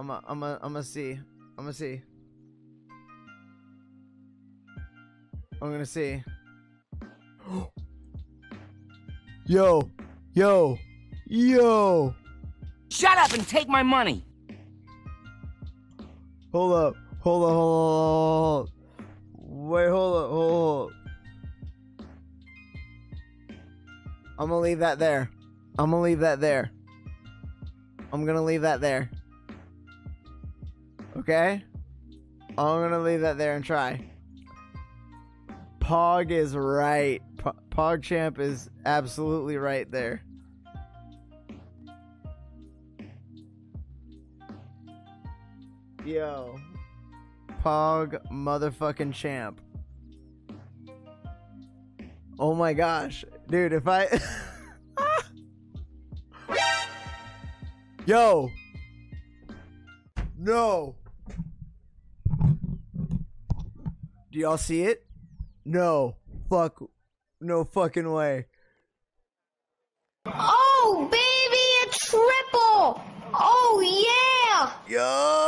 I'm a, I'm a, I'm gonna see. I'm gonna see. I'm gonna see. yo, yo, yo. Shut up and take my money. Hold up. Hold up. Hold up. Wait. Hold up. Hold up. I'm gonna leave that there. I'm gonna leave that there. I'm gonna leave that there. Okay? I'm gonna leave that there and try. Pog is right. P- PogChamp is absolutely right there. Yo. Pog motherfucking champ. Oh my gosh. Dude, if I. Yo. No. Do y'all see it? No. Fuck. No fucking way. Oh, baby, a triple! Oh, yeah! Yo.